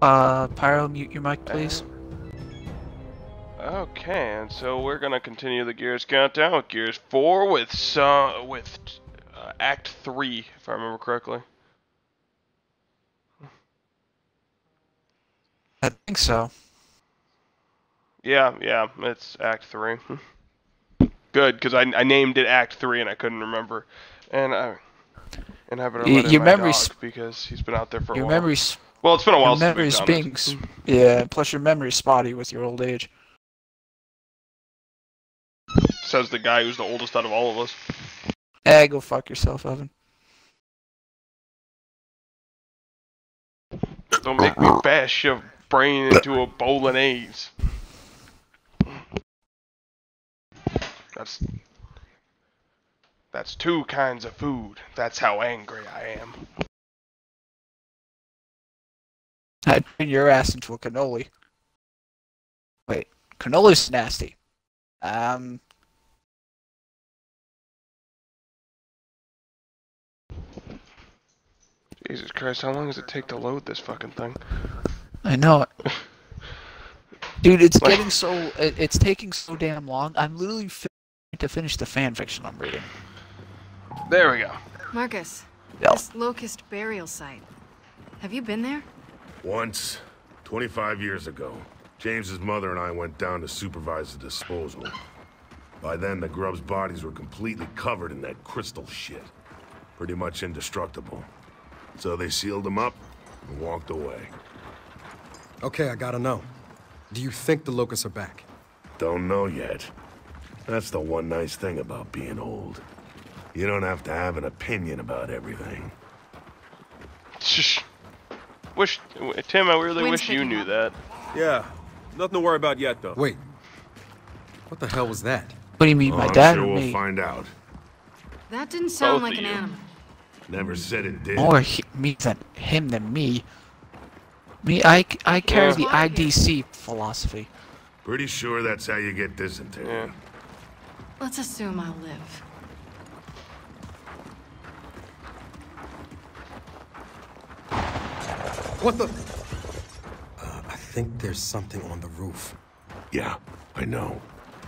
Uh, Pyro, mute your mic, please. Okay, and so we're gonna continue the Gears countdown with Gears 4 with some with uh, Act 3, if I remember correctly. I think so. Yeah, yeah, it's Act 3. Good, because I, I named it Act 3 and I couldn't remember. And I and having to let your memory's- because he's been out there for a Your while. memory's well, it's been a while your since we've memory's done being, it. yeah. Plus, your memory's spotty with your old age. Says the guy who's the oldest out of all of us. Eh, go fuck yourself, Evan. Don't make me bash your brain into a bolognese. That's that's two kinds of food. That's how angry I am. I turn your ass into a cannoli. Wait, cannoli's nasty. Um, Jesus Christ, how long does it take to load this fucking thing? I know it. Dude, it's Like- getting so it, it's taking so damn long. I'm literally fi- to finish the fan fiction I'm reading. There we go. Marcus, Yep. this locust burial site. Have you been there? Once, 25 years ago, James's mother and I went down to supervise the disposal. By then, the grubs' bodies were completely covered in that crystal shit. Pretty much indestructible. So they sealed them up and walked away. Okay, I gotta know. Do you think the locusts are back? Don't know yet. That's the one nice thing about being old. You don't have to have an opinion about everything. Shh. Wish Tim, I really Wind's wish you knew up. that. Yeah, nothing to worry about yet, though. Wait. What the hell was that? What do you mean, Oh, my I'm dad sure we'll me? find out. That didn't sound Both like an you. animal. Never said it did. More he, me than him than me. Me, I, I carry Yeah. the IDC philosophy. Pretty sure that's how you get dysentery. Yeah. Let's assume I'll live. What the? Uh, I think there's something on the roof. Yeah, I know.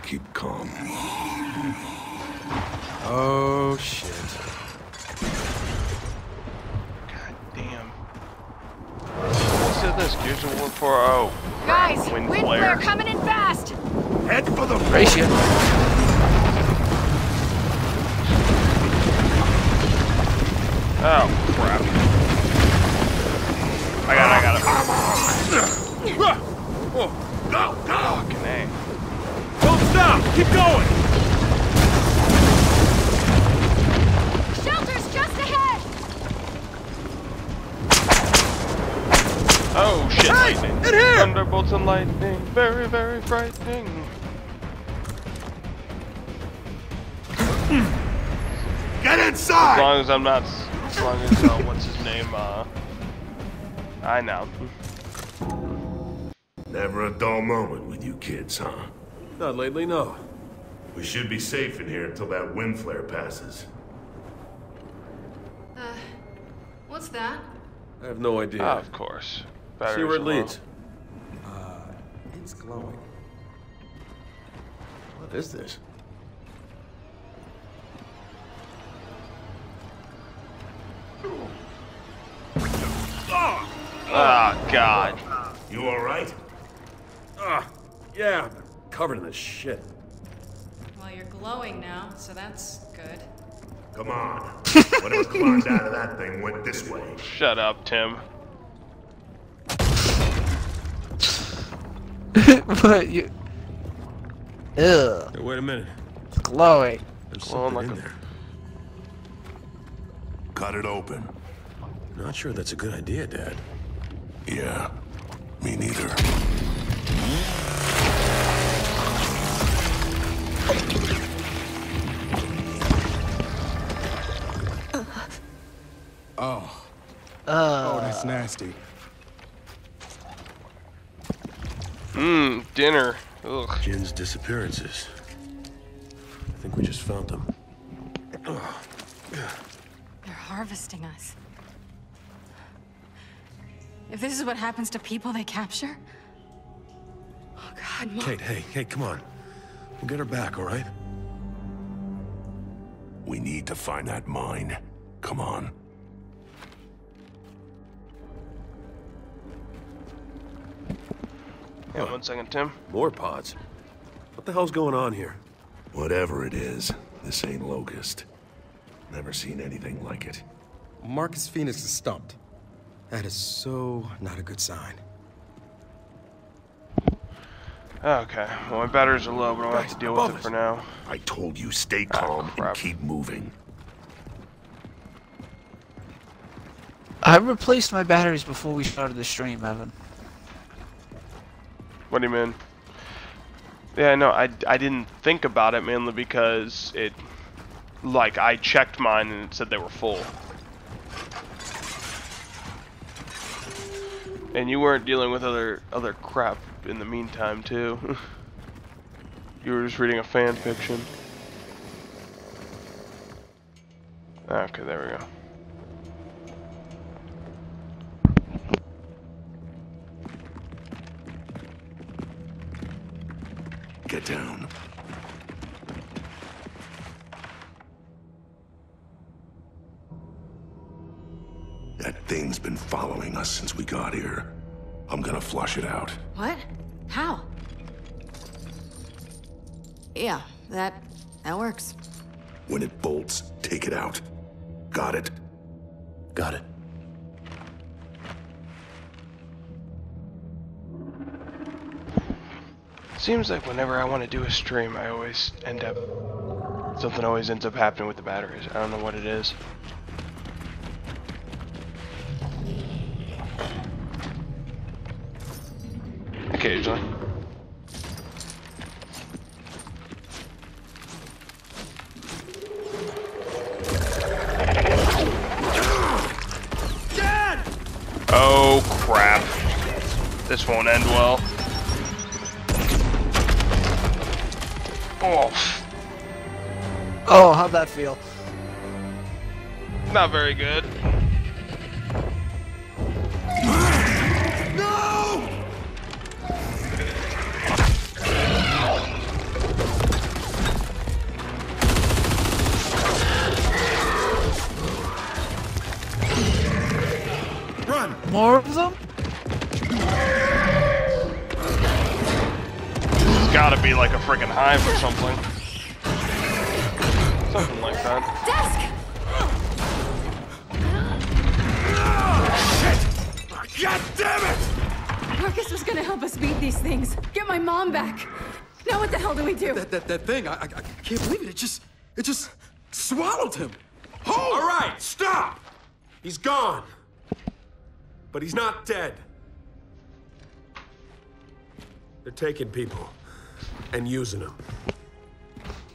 Keep calm. Oh, shit. God damn. What's it this? Gears of War 4 oh. Guys, Wind wind flare. flare coming in fast! Head for the Ratio. Oh, crap. I got it, I got it. Go, go! Fucking A. Don't stop! Keep going! Shelter's just ahead! Oh shit, Hey, lightning. in here! Thunderbolts and lightning. Very, very frightening. Get inside! As long as I'm not. As long as, uh, what's his name, uh. I know. Never a dull moment with you kids, huh? Not lately, no. We should be safe in here until that wind flare passes. Uh, what's that? I have no idea. Ah, of course. See where it leads. Uh. It's glowing. What is this? Ah, God. You alright? Ah, yeah, I'm covered in this shit. Well, you're glowing now, so that's good. Come on. Whatever climbed out of that thing went this way. Shut up, Tim. but you. Ugh, Hey, wait a minute. it's glowing. There's Glowing something like in a- there. Cut it open. Not sure that's a good idea, Dad. Yeah, me neither. Oh, Uh, oh, that's nasty. Mmm, dinner. Ugh. Jin's disappearances. I think we just found them. They're harvesting us. If this is what happens to people they capture? Oh god, Mom. Kait, hey, hey, come on. We'll get her back, all right? We need to find that mine. Come on. Yeah, one second, Tim. More pods. What the hell's going on here? Whatever it is, this ain't Locust. Never seen anything like it. Marcus Phoenix is stumped. That is so not a good sign. Oh, okay, well my batteries are low, but I'll have to deal with above it for now. I told you, stay ah, calm and keep moving. I replaced my batteries before we started the stream, Evan. What do you mean? Yeah, no, I, I didn't think about it mainly because it, like, I checked mine and it said they were full. And you weren't dealing with other other crap in the meantime too. you were just reading a fan fiction. Ah, okay, there we go. Get down. Following us since we got here. I'm gonna flush it out. What? How? Yeah, that that works. When it bolts, take it out. Got it? Got it. Seems like whenever I want to do a stream, I always end up something always ends up happening with the batteries. I don't know what it is. Occasionally. Oh crap. This won't end well. Oh, Oh, how'd that feel? not very good. Hive or something. Something like that. Desk! Shit! God damn it! Marcus was gonna help us beat these things. Get my mom back. Now what the hell do we do? That that, that thing, I, I I can't believe it. It just it just swallowed him. Hold! All right, stop! He's gone. But he's not dead. They're taking people and using them.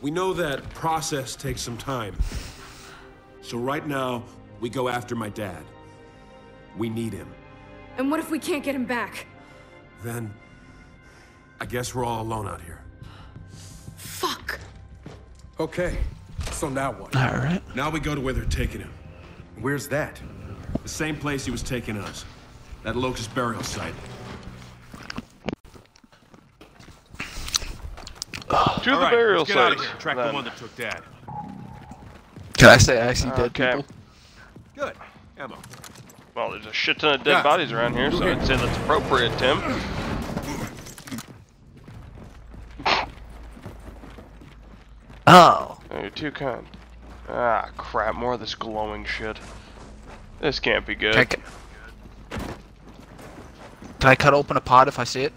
We know that process takes some time. So right now, we go after my dad. We need him. And what if we can't get him back? Then, I guess we're all alone out here. Fuck. Okay, so now what? Alright. Now we go to where they're taking him. Where's that? The same place he was taking us. That Locust burial site. To the burial let's get out of site. here. Track then. the one that took Dad. Can I say I see dead Okay. people? Good. Ammo. Well, there's a shit ton of dead Yeah. bodies around here, so I'd say that's appropriate, Tim. Oh. Oh, you're too kind. Ah, crap, more of this glowing shit. This can't be good. Can I, ca- can I cut open a pot if I see it?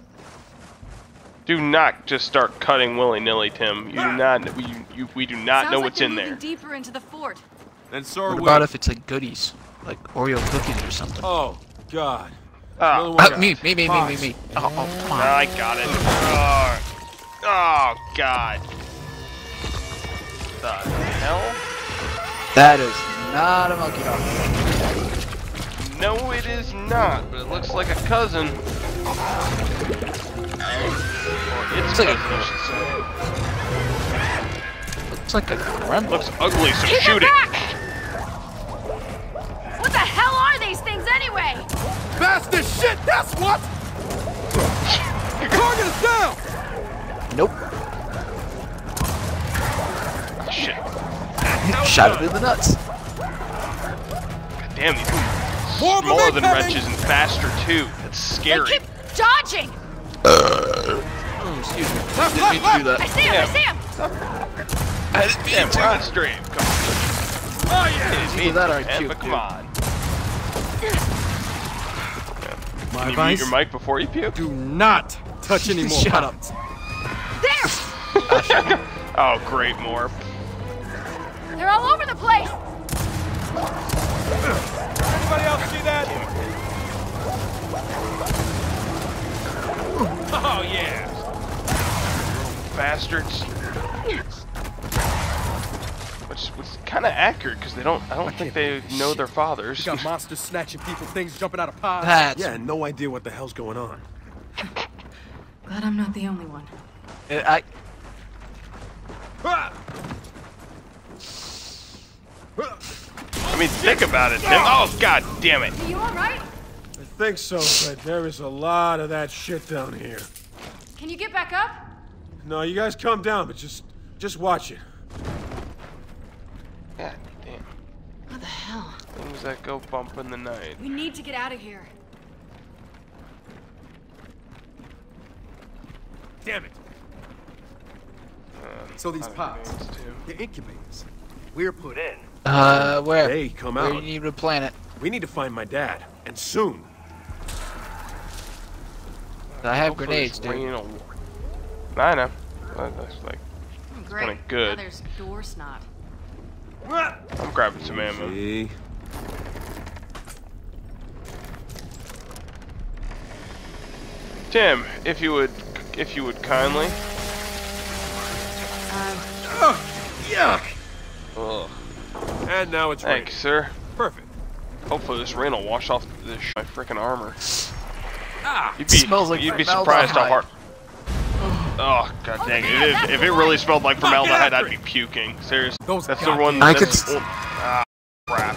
Do not just start cutting willy-nilly, Tim. You do not. We, you, we do not Sounds know what's they're in there. deeper into the fort. Then so are What we. about if it's like goodies? Like Oreo cookies or something? Oh, God. Oh. Another. Uh, me, me, me, me, me, me. Oh, oh, come on. I got it. Oh, oh God. The hell? That is not a monkey dog. No, it is not. But it looks like a cousin. Or its It's like a- cousin, I should say. Looks like a gremlin. Looks ugly, so Keep shoot it it. back! What the hell are these things anyway? Fast as shit, that's what! Target is down! Nope. Shit. Shot it in the nuts. God Damn, these More smaller than incoming! wretches and faster too. That's They scary. keep dodging. Excuse me. Left, Didn't mean to do I see him. Yeah. I see him. I didn't mean Damn, to. we're on stream. Come on. Oh yeah! It's Either that or I man, puke, but come dude. on. My Can you mute your mic before you puke? Do not touch anymore. Shut up. There. Oh, great, Morph. They're all over the place. Anybody else see that? Oh yeah! Bastards. Which, was kind of accurate because they don't. I don't think they know their fathers. You got monsters snatching people, things jumping out of pies. That's. Yeah, no idea what the hell's going on. Glad I'm not the only one. Uh, I. Ah! I mean, think about it. Tim. Oh God damn it! Are you all right? I think so, but there is a lot of that shit down here. Can you get back up? No, you guys calm down, but just just watch it. God damn. What the hell? Things that go bump in the night. We need to get out of here. Damn it! So these Other pods, things, too. they're incubators. We're put in. Uh, where? They come Where out. We need to plant it? We need to find my dad, and soon. I have Hopefully grenades, dude. Rain will- I know. That- That's like Great. kinda good. Now there's door snot. I'm grabbing some ammo. See? Tim, if you would, if you would kindly. Um, Yuck! Ugh. And now it's Thanks, sir. Perfect. Hopefully this rain will wash off this sh- my freaking armor. Ah! You'd be, Smells like you'd be surprised how hard. Oh god dang it! If, if it really smelled like formaldehyde, I'd be puking. Seriously, Those that's the goddamn- one. I that's- could s- ah, crap.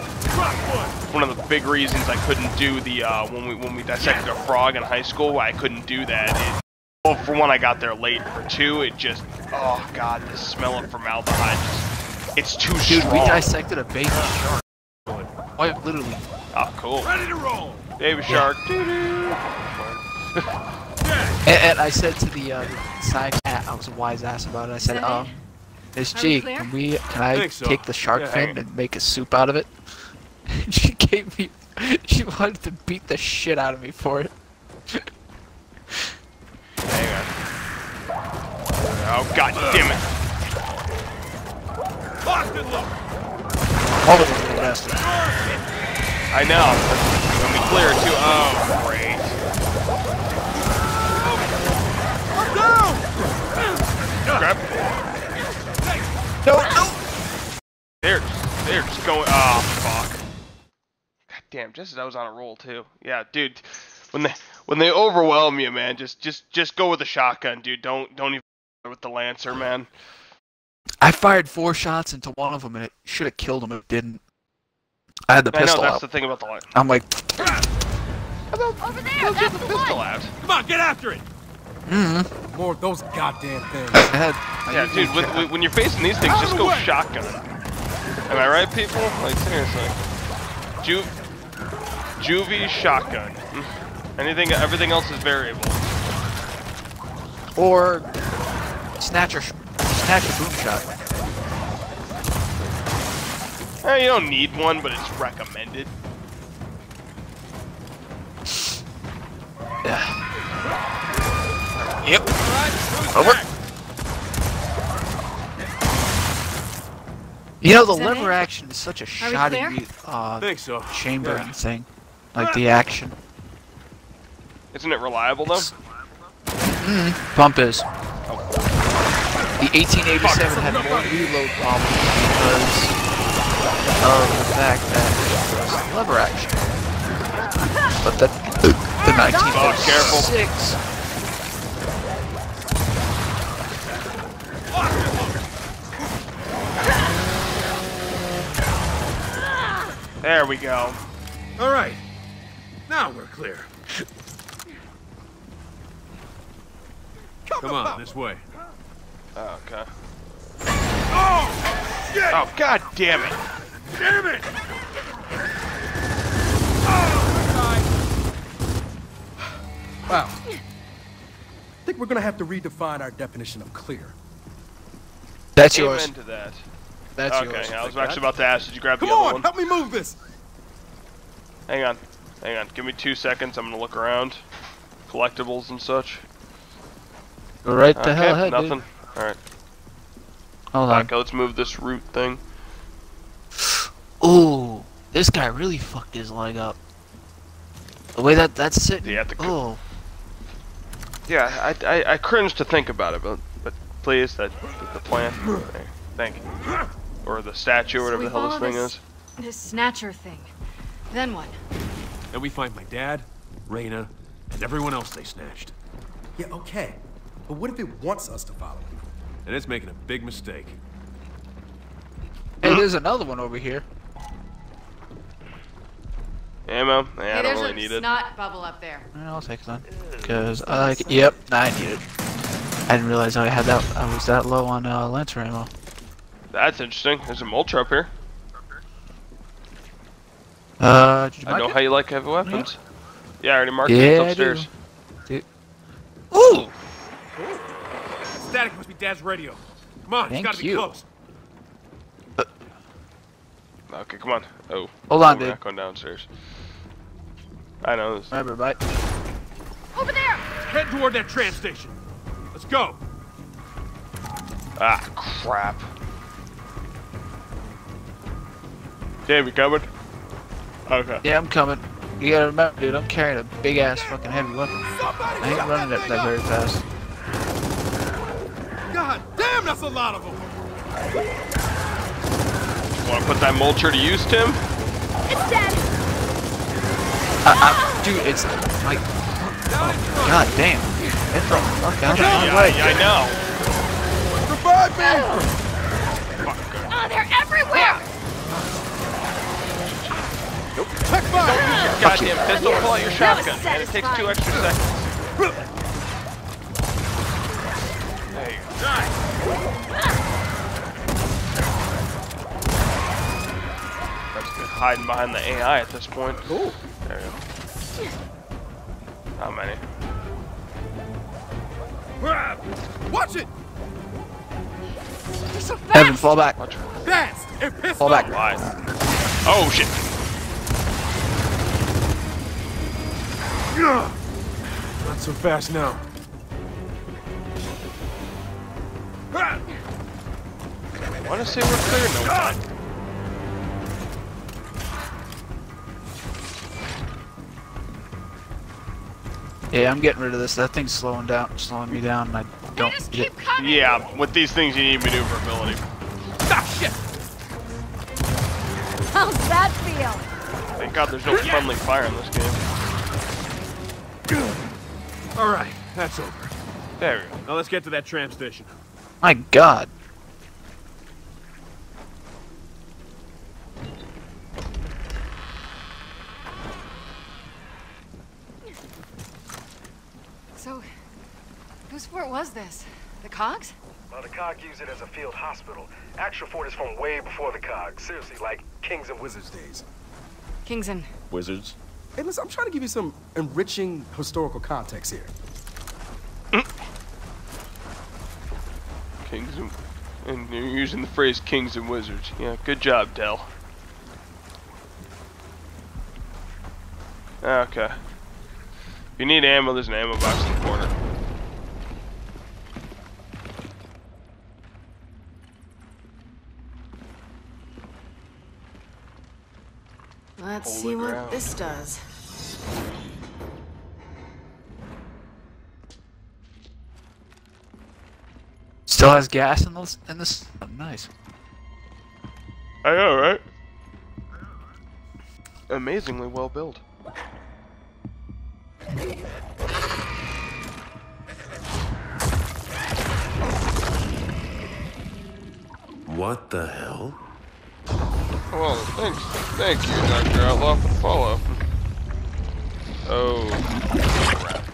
One of the big reasons I couldn't do the uh, when we when we dissected a frog in high school. I couldn't do that. It, well, for one, I got there late. For two, it just oh god, the smell of formaldehyde. Just, it's too Dude, strong. we dissected a baby shark. Oh, literally. oh, cool. Ready to roll! Baby shark. Doo-doo. And, and I said to the, uh, side cat, I was a wise ass about it. I said, that it? um, Miss Are we G, can we, can I Think so. take the shark Yeah. fin and make a soup out of it? she gave me, she wanted to beat the shit out of me for it. Hang on. Oh god damn it! Boston look! All of them. I know. When we clear it too. Oh great. Grab. No, no! They're they're just going. Oh fuck. God damn! Just as I was on a roll too. Yeah, dude. When they when they overwhelm you, man, just just just go with the shotgun, dude. Don't don't even with the lancer, man. I fired four shots into one of them and it should have killed him if it didn't. I had the I know pistol that's out. the thing about the lancer. I'm like, over there. That's the Pistol one. out. Come on, get after it! mm-hmm. More of those goddamn things. I Yeah, dude. When, ca- when- when you're facing these things, just go way. shotgun. Am I right, people? Like seriously. Ju juvie shotgun. Mm. Anything, everything else is variable. or snatch a, snatch a boom shot. Eh, you don't need one, but it's recommended. Yep. Over. You know, the lever it? action is such a we shoddy clear? re- uh, think so. chambering Yeah. thing. Like the action. Isn't it reliable though? Mhm. Pump is. The 1887 had more reload problems because of the fact that it was lever action. But the, the 1946 There we go. Alright. Now we're clear. Come on, this way. Oh, okay. Oh! Shit! Oh, god damn it! Damn it! Wow. I think we're gonna have to redefine our definition of clear. That's yours. Amen to that. That's okay, yours. I was actually about to ask, did you grab Come the other on, one? help me move this. Hang on. Hang on. Give me two seconds. I'm gonna look around. Collectibles and such. Go right the hell ahead, nothing. dude. Alright. Hold on. Okay, let's move this root thing. Ooh, this guy really fucked his leg up. The way that that's sitting. Yeah, the- oh, Yeah, I, I, I cringe to think about it, but but please, that the plant. There, Thank you. Or the statue, or So whatever we the hell this thing this- is. This snatcher thing. Then what? And we find my dad, Reyna, and everyone else they snatched. Yeah, okay. But what if it wants us to follow it? And it's making a big mistake. hey, there's another one over here. Ammo? Yeah, I don't really need it. snot bubble up there. I'll take it then. Cause I. Yep, I need it. I didn't realize I had that. I was that low on uh, Lancer ammo. That's interesting. There's a mulch up here. Uh, did you I know it? how you like heavy weapons. Yeah, I already marked Yeah, it. I It's do. upstairs. Ooh, Static must be Dad's radio. Come on, Thank it's gotta be you. close. Okay, come on. Oh. Hold on, we're dude. not going downstairs. I know this. remember, bye. Over there! Head toward that tram station. Let's go. Ah, crap. Dave, you covered? Okay. Yeah, I'm coming. You gotta remember, dude, I'm carrying a big ass fucking heavy weapon. I ain't running that, that very fast. God damn, that's a lot of them. Want to put that mulcher to use, Tim? It's dead! I, I, dude, it's like, oh, god damn. Get the fuck out of my Yeah, way. yeah, I know. Revive me! Oh, they're everywhere! Check fire! Goddamn pistol, pull out your shotgun. And it takes two extra seconds. There you go. That's good. Hiding behind the AI at this point. Cool. There you go. How many? Watch it! They're so fast! Evan, fall back. Fast and pissed Fall back. Why? Oh shit. Not so fast now. I Want to say we're clear? No, we're. Yeah, I'm getting rid of this. That thing's slowing down, slowing me down, and I don't just get. keep coming! Yeah, with these things you need maneuverability. Ah, shit! How's that feel? Thank God there's no friendly fire in this game. All right, that's over. There we go. Now let's get to that tram station. My God. So, whose fort was this? The Cogs? Well, the COG use it as a field hospital. Actual fort is from way before the COG. Seriously, like Kings and Wizards days. Kings and Wizards. Hey, listen, I'm trying to give you some enriching historical context here. Kings and, and you're using the phrase kings and wizards. Yeah, good job, Del. Ah, okay. If you need ammo, there's an ammo box in the corner. Let's Holy see what this does. Still has gas in this. In this. Oh, nice. I know, right? Amazingly well built. What the hell? Well, thanks. Thank you, Dr. Outlaw, for the follow. Oh, crap.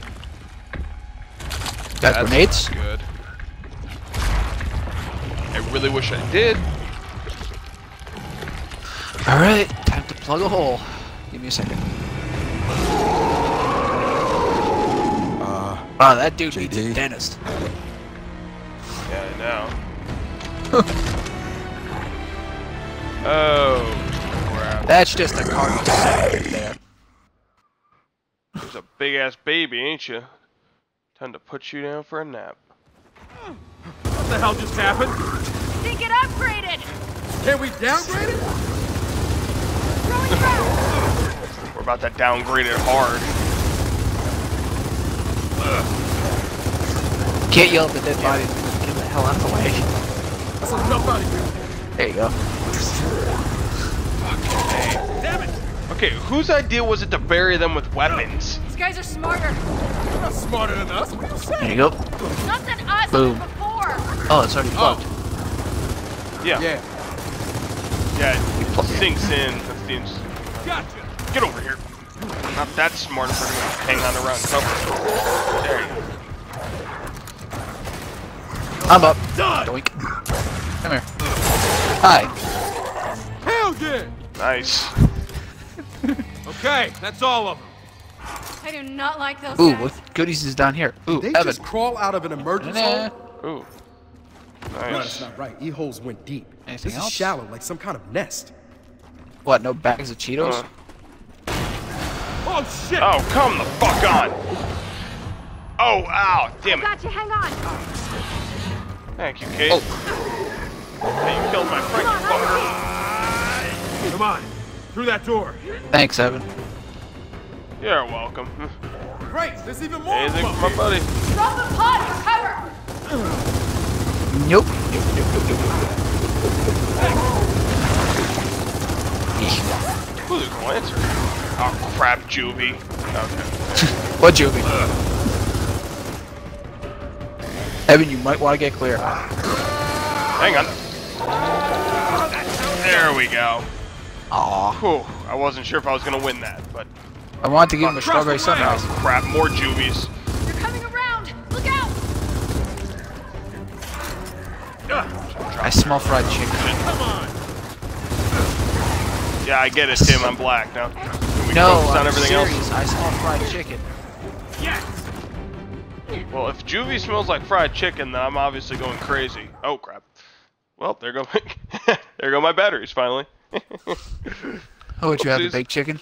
Got That's grenades? Good. I really wish I did. Alright, time to plug a hole. Give me a second. Uh, Wow, that dude needs a dentist. Yeah, I know. oh, crap. That's just a carton right there. There's a big ass baby, ain't you? Time to put you down for a nap. What the hell just happened? Think it upgraded! can we downgrade it? We're about to downgrade it hard. Can't yell at the dead body. Get the hell out of the way. That's enough out of here. There you go. Damn it! Okay, whose idea was it to bury them with weapons? These guys are smarter. You're not smarter than us. What are you There you go. Not than us Boom. before. Oh, it's already plugged. Oh. Yeah, Yeah. yeah, it sinks in. That's the ins- Gotcha! Get over here. Not that smart if we're gonna hang on around cover. There you go. I'm up. Doink. Come here. Hi. Hell yeah! Nice. Okay, that's all of them. I do not like those Ooh, guys. what goodies is down here? Ooh, They Evan. just crawl out of an emergency Nah. hole? Ooh. No, that's not right. E-holes went deep. Anything this else? is shallow, like some kind of nest. What, no bags of Cheetos? Uh. Oh shit! Oh, come the fuck on! Oh, ow, damn it. I Got you, hang on. Thank you, Kait. Oh. Hey, you killed my friend, you fucker. Come on, through that door. Thanks, Evan. You're welcome. Great, there's even more Anything for my buddy. Drop the pod for cover. Nope. Ooh, there's a Lancer. Oh, crap, Juvie. Okay. What, Juvie? Evan, you might want to get clear. Hang on. There we go. Aw. I wasn't sure if I was gonna win that, but I wanted to give him a strawberry oh sunrise. crap, more Juvies. They're coming around. Look out. I smell fried chicken. Come on! Yeah, I get it, Tim. I'm black now. Can we No, focus on I'm everything serious. I smell fried chicken. Yes! Well, if Juvie smells like fried chicken, then I'm obviously going crazy. Oh crap. Well, there go my there go my batteries finally. Oh, would you have a baked chicken?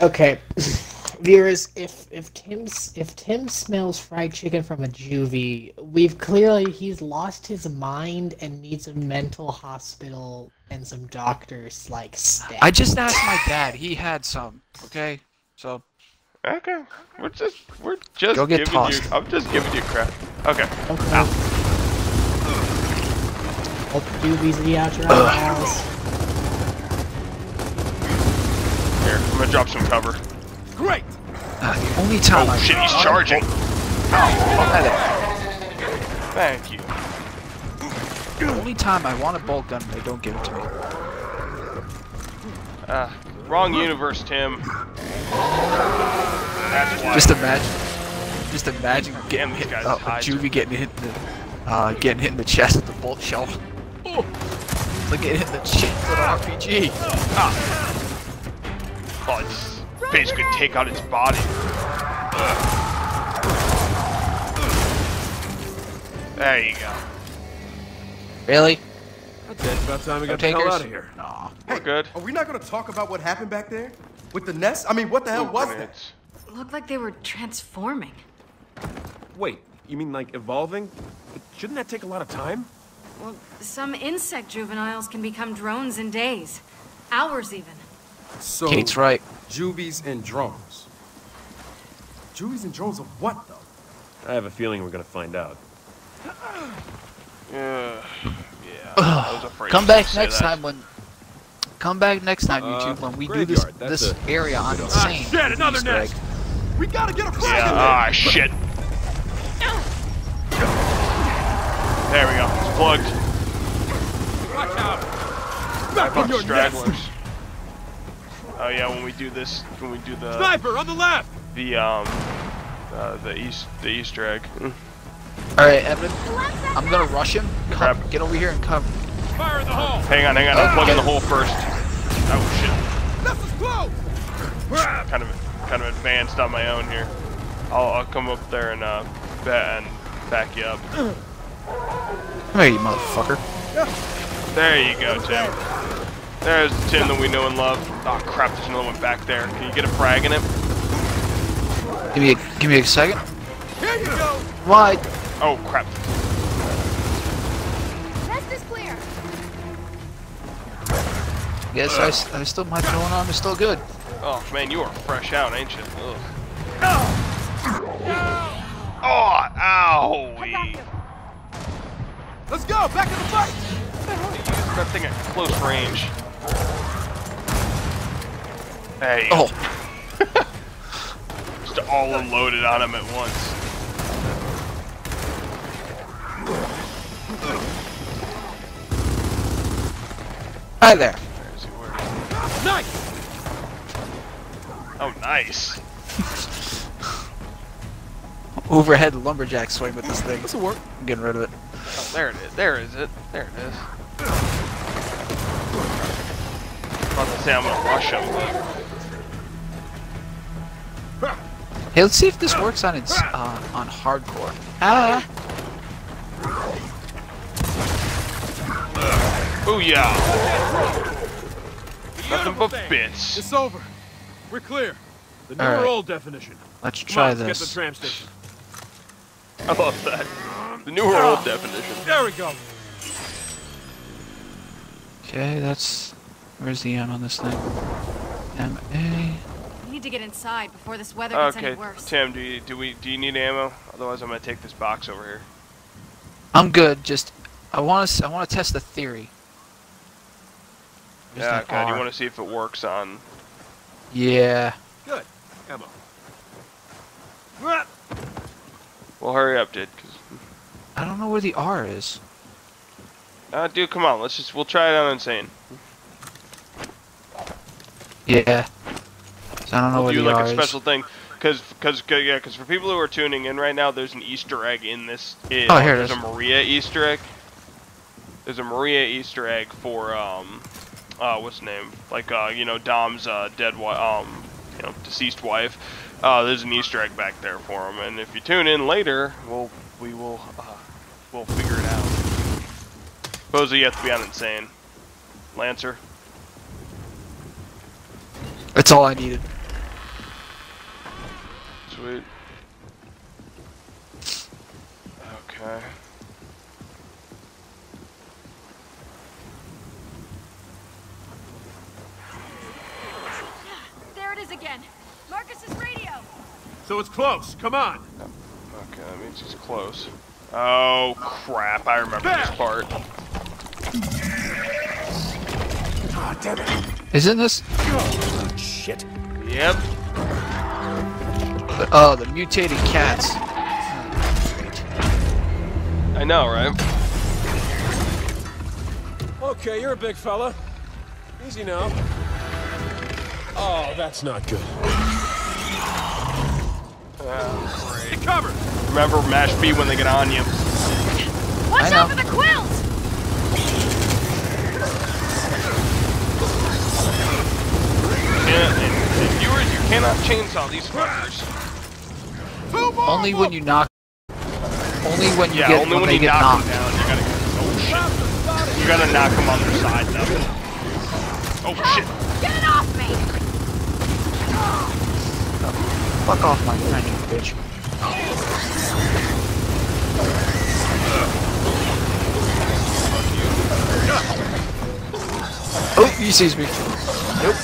Okay, viewers, if if Tim's if Tim smells fried chicken from a juvie, we've clearly he's lost his mind and needs a mental hospital and some doctors like stat. I just asked my dad. He had some. Okay, so okay, we're just we're just Go get giving tossed. you. I'm just giving you crap. Okay. Okay. Hope juvies be out your eyes. Here, I'm gonna drop some cover. Great! uh, the only time Oh I shit, he's charging. Hi there. Thank you. The only time I want a bolt gun, they don't give it to me. Ah, wrong universe, Tim. That's why. Just imagine, just imagine getting Damn, hit, uh, high, Juvie getting hit in the, uh, getting hit in the chest with the bolt shell. Oh, it's like getting hit in the chin with an RPG. Oh, it's basically take out its body. There you go. Really? That's it. It's about time we No got the hell out of here. Aw. We're good. Are we not gonna talk about what happened back there? With the nest? I mean, what the hell Ooh, was that? grenades. Looked like they were transforming. Wait, you mean like evolving? Shouldn't that take a lot of time? Well, some insect juveniles can become drones in days. Hours even. So, Kait's right. juvies and drones. Juvies and drones of what, though? I have a feeling we're gonna find out. Yeah. Yeah. I was afraid Come back next that. time when. Come back next time, Uh, YouTube, when we do this graveyard, that's this a- area on Ah, shit, another Easter egg. nest! We gotta get a frag Yeah. in there! Ah, shit. There we go. It's plugged. Watch out! Back on Fuck your nest! Oh yeah, when we do this, when we do the Sniper on the left! the um uh, the east the Easter egg. Alright, Evan. I'm gonna rush him. Co- Crap. Get over here and cover. Fire in the hole! Hang on, hang on. I'm plugging Okay. the hole first. Oh shit. This is close! shit. Kind of kind of advanced on my own here. I'll, I'll come up there and uh ba- and back you up. Hey, you motherfucker. There you go, Tim. There's the Tim that we know and love. Oh crap, there's another one back there. Can you get a frag in him? Give me a, give me a second. Here you go! Why? Oh crap. Rest is clear. Yes, I, s- I still, my throwing arm is still good. Oh man, you are fresh out, ain't you? Ugh. Oh, owie. Let's go! Back in the fight! Use that thing at close range. Hey. Oh, Just all unloaded on him at once. hi there. There's he where- Nice! Oh, nice. Overhead lumberjack swing with this thing. This'll work. I'm getting rid of it. Oh, there it is. There is it. There it is. I was about to say I'm gonna rush him. Hey, let's see if this works on its uh, on hardcore. Ah, Ooh yeah. Nothing but thing. bits. It's over. We're clear. The new All right. old definition. let's Come try on, let's get the this. tram station. I love that. The newer old ah, definition. There we go. Okay, that's where's the M on this thing? M A. We need to get inside before this weather gets Okay, any worse. Tim, do you do we do you need ammo? Otherwise, I'm gonna take this box over here. I'm good. Just I want to I want to test the theory. There's yeah, an okay. Do you want to see if it works on? Yeah. Good. Ammo. Well, hurry up, dude. 'cause- I don't know where the R is. uh, dude, come on. Let's just we'll try it on insane. Yeah. So I don't know We'll where do the like R a is. special thing, cause, cause, 'cause- yeah, cause for people who are tuning in right now, there's an Easter egg in this. i- Oh, here it there's a Maria Easter egg. There's a Maria Easter egg for um, uh, what's the name? Like uh, you know, Dom's uh, dead wife, um, you know, deceased wife. Uh, there's an Easter egg back there for him, and if you tune in later, we'll we will uh, we'll figure it out. Suppose you have to be on insane, Lancer. That's all I needed. Sweet. Okay. There it is again. Marcus's radio. So it's close. Come on. Okay, that means he's close. Oh crap! I remember this part. Ah, damn it! Isn't this? Oh, Shit. Yep. The, oh, the mutated cats. I know, right? Okay, you're a big fella. Easy now. Oh, that's not good. Get covered. Remember Mash B when they get on you. Watch I know. out for the quills! Yeah, and, and viewers, you cannot chainsaw these fuckers. Only when you knock. Only when you Yeah, get only when, when you get knock knocked. them down, you gotta. Oh shit! You gotta knock them on their side though. Oh shit! Get it off me! Fuck off my friend, you bitch. Oh, he sees me. Nope.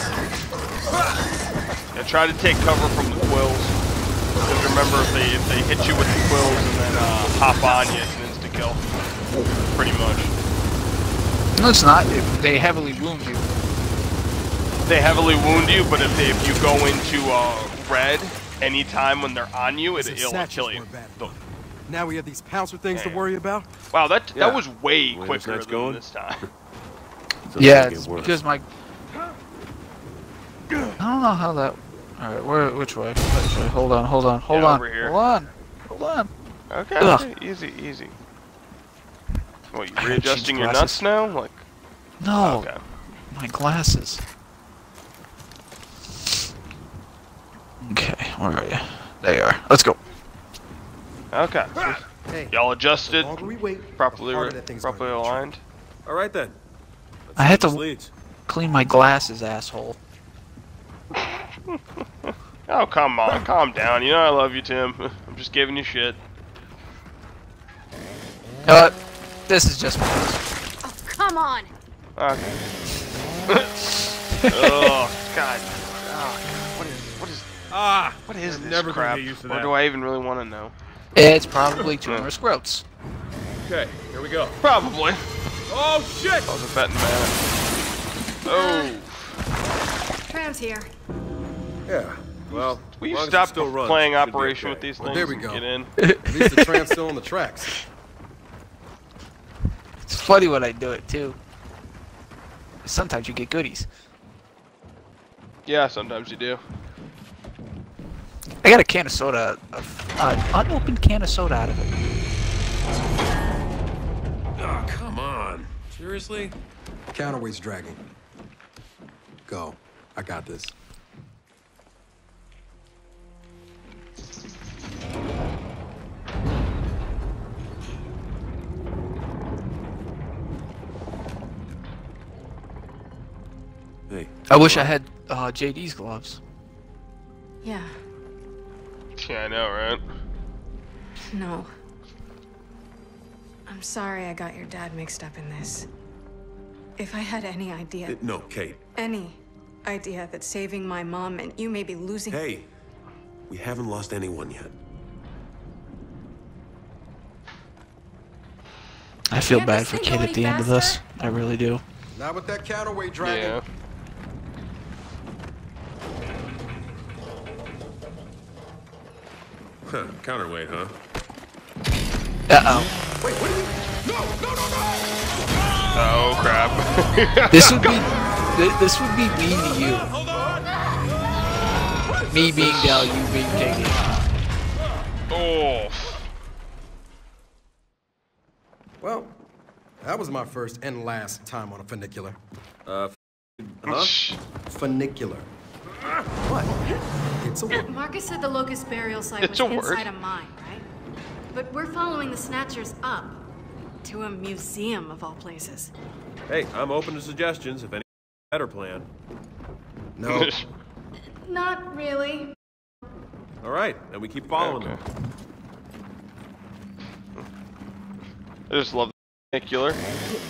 Yeah, try to take cover from the quills. Because remember, if they if they hit you with the quills and then uh, hop on you, it's an insta kill. Pretty much. No, it's not. If they heavily wound you. They heavily wound you, but if they if you go into uh, red anytime when they're on you, it, it'll kill you. weren't bad. The- Now we have these pouncer things to worry about. Wow, that Yeah. that was way Way this quicker than going? this time. So yeah, it's because my I don't know how that. All right, where? Which way? Which way? Hold on, hold on, hold Yeah, on, over here. hold on, hold on. Okay, Ugh. easy, easy. What, you I readjusting your nuts now? Like, No, okay. my glasses. Okay, where are you? There you are. Let's go. Okay. Hey, Y'all adjusted, we wait, properly, the harder that thing's properly aligned. All right then. Let's I see had where to- leads. Clean my glasses, asshole. Oh, come on, calm down. You know I love you, Tim. I'm just giving you shit. You know what? This is just Oh, come on! Okay. oh, God. Oh, what is, what is, Ah, what is I'm this never crap? get used to Or do I even really want to know? It's probably tumor scrotes. okay, here we go. Probably. Oh shit! I was a betting man. Oh, Tram's here. Yeah. Well, we stopped as long as it still runs, playing it Operation okay. with these Well, things? there we go. Get in. At least the tram's still on the tracks. It's funny when I do it too. Sometimes you get goodies. Yeah, sometimes you do. I got a can of soda, an unopened can of soda out of it. Oh, come on. Seriously? Counterweight's dragging. Go. I got this. Hey. I wish I had uh, JD's gloves. Yeah. Yeah, I know, right? No. I'm sorry I got your dad mixed up in this. If I had any idea, Uh, No, Kait. any idea that saving my mom and you may be losing. Hey, we haven't lost anyone yet. I feel bad for Kait at the end of this. I really do. Not with that counterweight dragging. Yeah. Huh, counterweight, huh? Uh oh. Oh crap. This would be this would be mean to you. Me being Del, you being JD. oh. Well, that was my first and last time on a funicular. Uh, huh? Funicular. What? It's a word. Marcus said the locust burial site It's was a word. inside a mine, right? But we're following the Snatchers up to a museum of all places. Hey, I'm open to suggestions if any better plan. No. Not really. All right, and we keep following Okay. them. I just love the particular.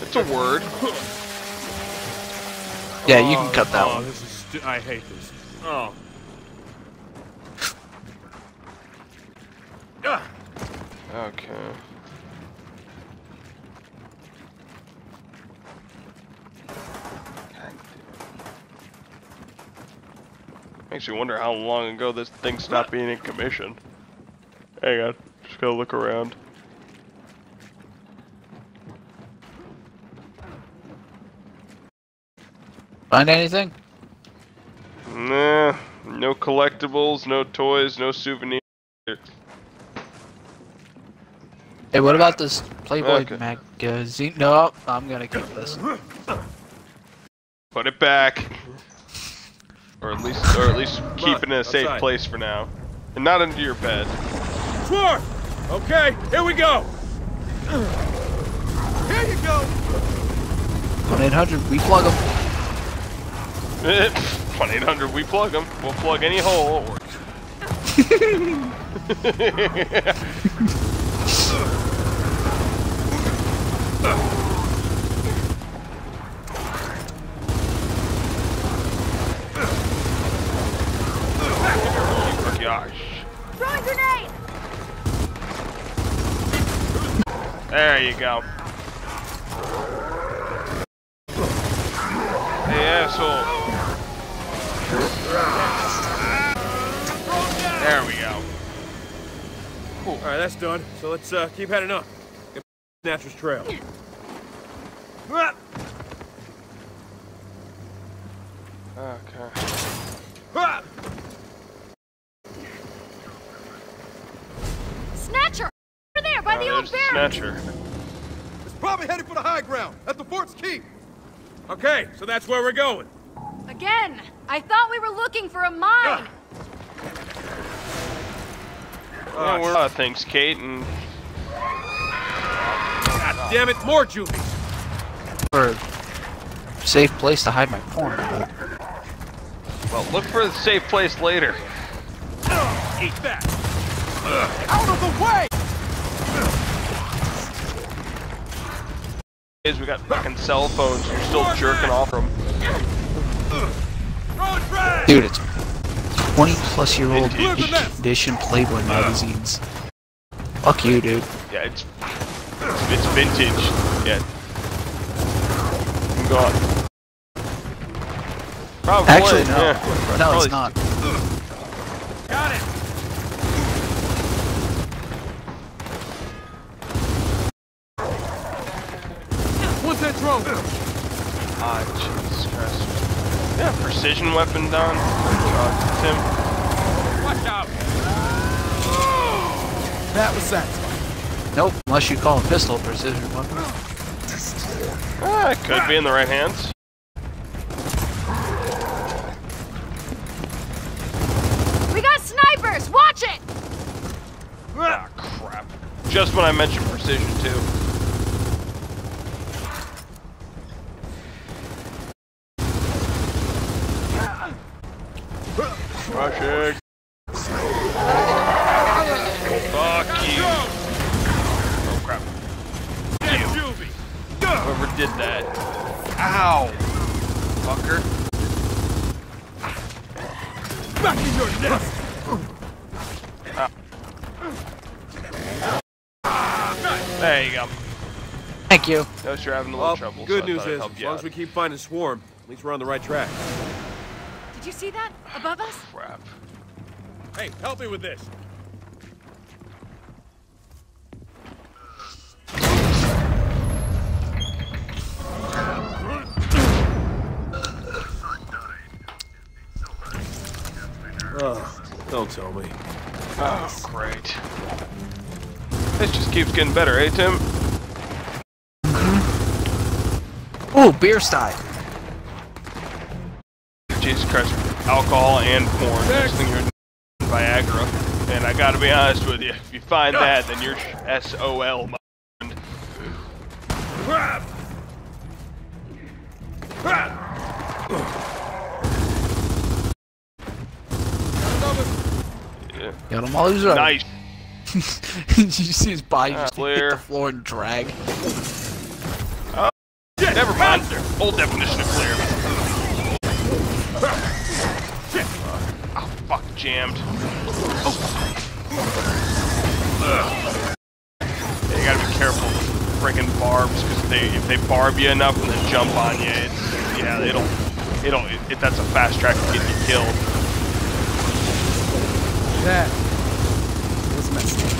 It's a word. Yeah, you can cut that oh, one. this is I hate this. Oh. Okay. Makes you wonder how long ago this thing stopped being in commission. Hang on, just gotta look around. Find anything? Nah, no collectibles, no toys, no souvenirs. Hey, what about this Playboy Okay. magazine? No, I'm gonna keep this. Put it back. Or at least, or at least keep it in a safe outside. place for now, and not under your bed. Swarf! Okay, here we go! Here you go! 1 800, we plug them. 1 800, we plug them. We'll plug any hole. Or... Gosh. Throwing grenade! There you go. done, so let's uh, keep heading up. Get Snatcher's Trail. Ah! Okay. Ah! Snatcher! Over there, by oh, the old barrel! Snatcher. It's probably headed for the high ground, at the fort's keep. Okay, so that's where we're going. Again, I thought we were looking for a mine. Ah. Oh, we're a lot of things, Kait, and God damn it, more juvies. Or safe place to hide my porn. well, look for the safe place later. Eat that. Out of the way! Is we got fucking cell phones. You're still jerking off from. Dude, it's 20 plus year old edition Playboy magazines. Fuck you, dude. Yeah, it's it's vintage. Yeah. Go on. Probably. Actually, no. yeah. No, it's not. Got it. What's that drone? Ah, Jesus Christ. Yeah, precision weapon down. Uh, Tim. Watch out. That was satisfying. Nope, unless you call a pistol a precision weapon. Ah, it could be in the right hands. We got snipers! Watch it! Ah, crap. Just when I mentioned precision, too. Rushing. Fuck you. Oh, crap. You. Whoever did that. Ow. Fucker. Back in your nest. There you go. Thank you. Notice you're having a little Well, trouble. good so news is, as long as we keep finding Swarm, at least we're on the right track. Did you see that? Above us? Crap. Hey, help me with this. Oh, don't tell me. Oh, great. This just keeps getting better, eh, Tim? Ooh, beer stein. Jesus Christ. Alcohol and porn. Next thing you're Viagra. And I gotta be honest with you, if you find that, then you're SOL, my friend. Crap! Crap! Yeah. Got him all he's right. Nice. Did you see his body Ah, just hit the floor and drag? Never mind. Old definition of clear. Oh, fuck, jammed. Yeah, you gotta be careful with freaking barbs, because they if they barb you enough and then jump on you, it's, yeah, it'll, it'll, it, that's a fast track to get you killed. That was messed up.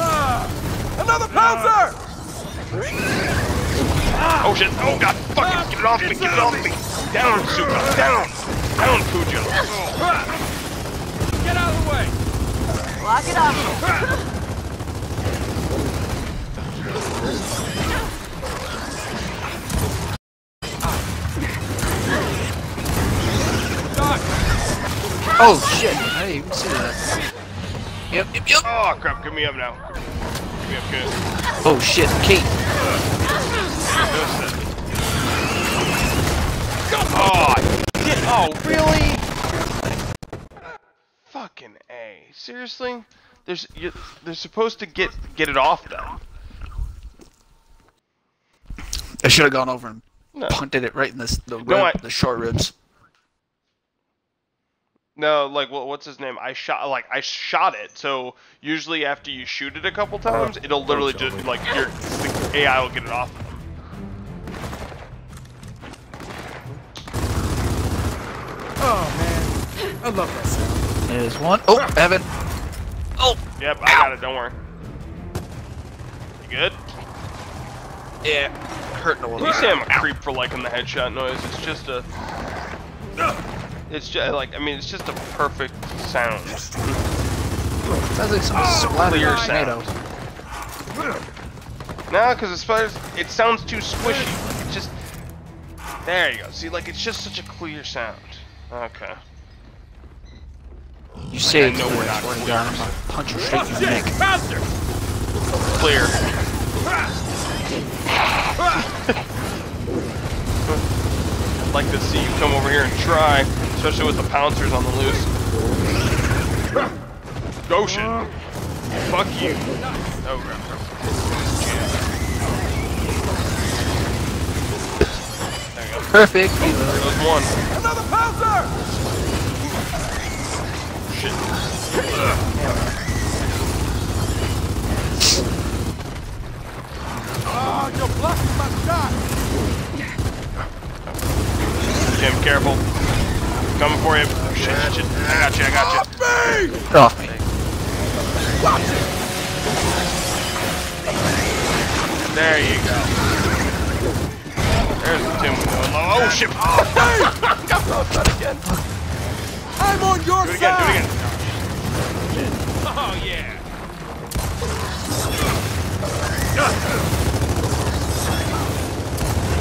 Ah! Another pouncer! Oh shit, oh god, fucking get it off me, get it off me! Down, Super, down! Down, Cujo! Get out of the way! Lock it up. Oh shit! I didn't even see that. Yep, yep, yep. Oh crap, get me up now. Get me up good. Oh shit, Kait. Notice that. Oh, get, oh, really? Fucking A. Seriously? There's, you, they're supposed to get get it off though. I should have gone over and No. punted it right in this the, No, I- the short ribs. No, like what, what's his name? I shot like I shot it. So usually after you shoot it a couple times, it'll literally oh, just like your the AI will get it off. Oh, man. I love that sound. There's one. Oh, Evan. Oh, Yep, I got it. Don't worry. You good? yeah. Hurting a little. You say I'm a creep for liking the headshot noise. It's just a. It's just like I mean, it's just a perfect sound. Sounds like some oh, splattered Clear tomato. sound. No, because the spiders, it sounds too squishy. It's just, there you go. See, like, it's just such a clear sound. Okay. You say I it know clear, we're not clear. God, I'm gonna punch you straight in the neck. Clear. I'd like to see you come over here and try, especially with the pouncers on the loose. Goshen. Fuck you. Oh, crap. There you go. Perfect. There goes one. Another pouncer! Shit. Oh, ah, you're blocking my shot! Jim, careful. Coming for you. Oh, shit, shit, shit. I got you, I got you. Me! Off me. There you go. There's the Tim going low. Oh, shit. Oh, got thrown again. I'm on your Do it again, do it side! again. Oh, yeah.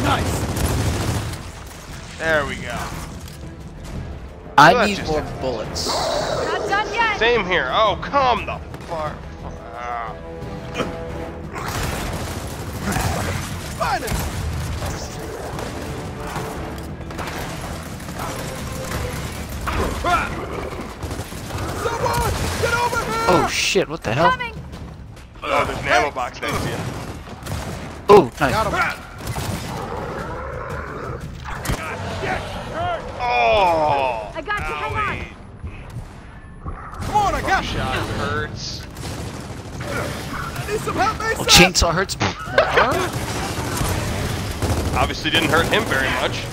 Nice! There we go. I Well, need more just- bullets. Not done yet. Same here. Oh, come the far. Ah. Someone! Get over here! Oh shit, what the hell? Coming. Oh, there's an ammo box next to you. Oh, nice. Got him! Oh! I got you. Hang on. Come on, I got you! Shot hurts. I need some help, Oh, ASAP! chainsaw hurts me. Obviously didn't hurt him very much.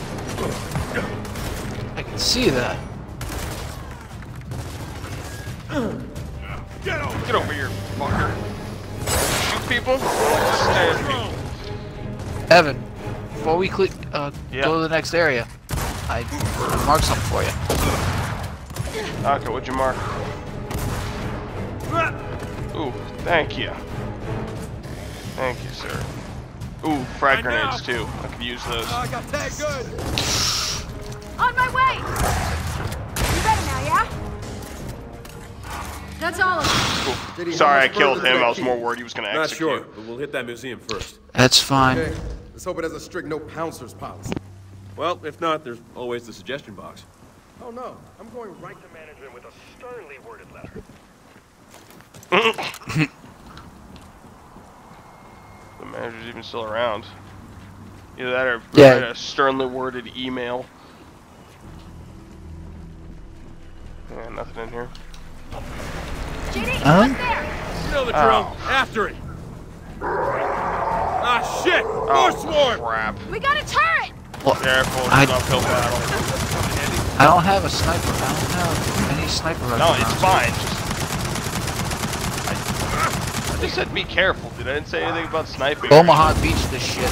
I can see that. Get over, Get over here, fucker. Shoot people? Or just stare people? Evan, before we click, uh, Yeah. go to the next area, I mark something for you. Okay, what'd you mark? Ooh, thank you. Thank you, sir. Ooh, frag grenades too. I could use those. I got tagged good! On my way. That's all of them. Sorry, I killed him. I was more worried he was gonna Not execute. sure, but we'll hit that museum first. That's fine. Okay, let's hope it has a strict no pouncers policy. Well, if not, there's always the suggestion box. Oh no, I'm going right to management with a sternly worded letter. The manager's even still around. Either that or Yeah. a sternly worded email. Yeah, nothing in here. JD, Huh? look there. You know the Oh. After it. Ah, shit! More Oh, swarm! crap. We got a turret. Well, Careful, it's I- uphill battle. I don't have a sniper. I don't have any sniper rifles. No, it's fine. Just, I, I just said be careful, dude. I didn't say anything about sniping. Omaha Beach this shit.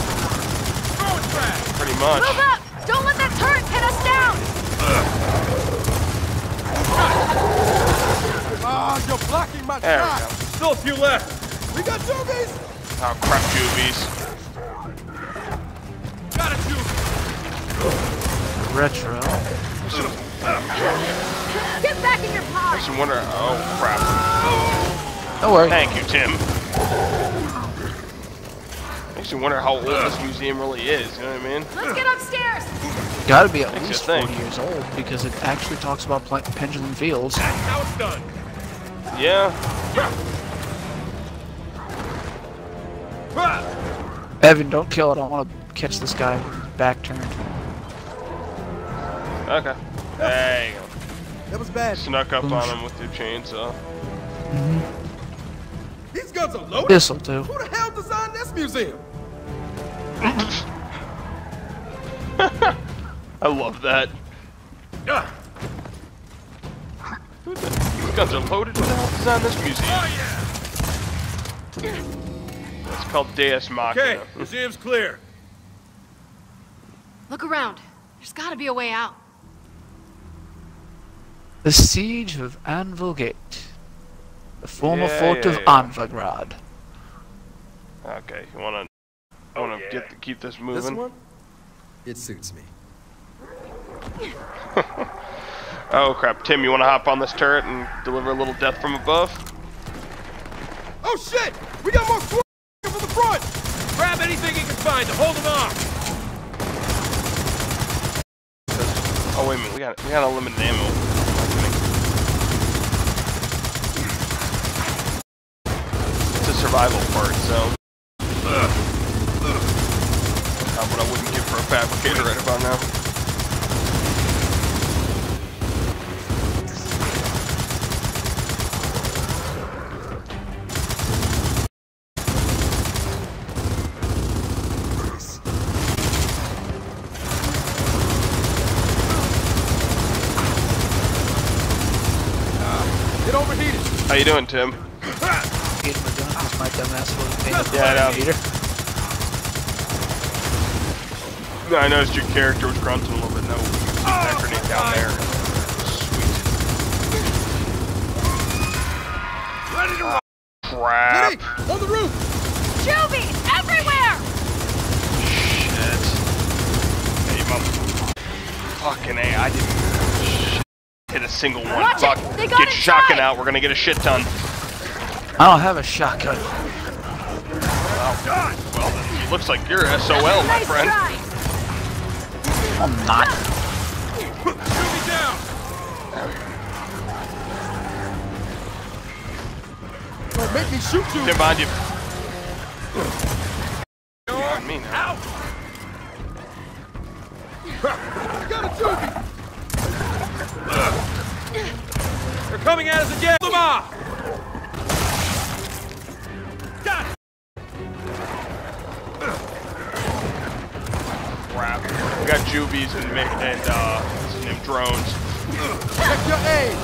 Pretty much. Move up. Don't let that turret pin us down. Ah, you're blocking my There we shot! go. Still a few left. We got zombies! Oh, crap, juvies. Got it, you. Retro. Get back in your pod. Makes you wonder. Oh, crap. Don't worry. Thank you, Tim. Makes you wonder how old this museum really is. You know what I mean? Let's get upstairs. Gotta be at Makes least 40 years old because it actually talks about pendulum fields. Now it's done. Yeah. Evan, don't kill it. I don't want to catch this guy back turned. Okay. There you go. That was bad. Snuck up on him with your chainsaw. Mm-hmm. These guns are loaded! This'll do. Who the hell designed this museum? I love that. Guns are loaded. Who the hell designed this museum? Oh, yeah. It's called Deus Machina. Okay, museum's clear. Look around. There's got to be a way out. The siege of Anvil Gate. The former Yeah, fort yeah, of yeah. Anvagrad. Okay, you wanna, you oh, wanna yeah. get keep this moving. This moving? one? It suits me. oh crap, Tim, you wanna hop on this turret and deliver a little death from above? Oh shit! We got more squad from the front! Grab anything you can find to hold them off! Oh wait a minute, we got we got unlimited ammo. It's a survival part, so. Not what I wouldn't give for a fabricator right about now. You doing, Tim? Getting my gun 'cause my dumbass wasn't paying up the Yeah, I know. meter. No, I noticed your character was grunting a little bit. No, that grenade down oh, there. Sweet. Ready to roll! Crap. On the roof! Juvies everywhere! Shit. Hey, mother. Fucking A, I didn't hit a single one. Watch it, Fuck. they got Get your shotgun out. We're gonna get a shit ton. I don't have a shotgun. Oh, well, then it looks like you're SOL, my friend. try! I'm not. Shoot me down! Don't make me shoot you! Tim behind you. Behind me now. I got a tubie! They're coming at us again! Them off! Crap. We got juvies and, and uh, what's name, drones. Check your aim!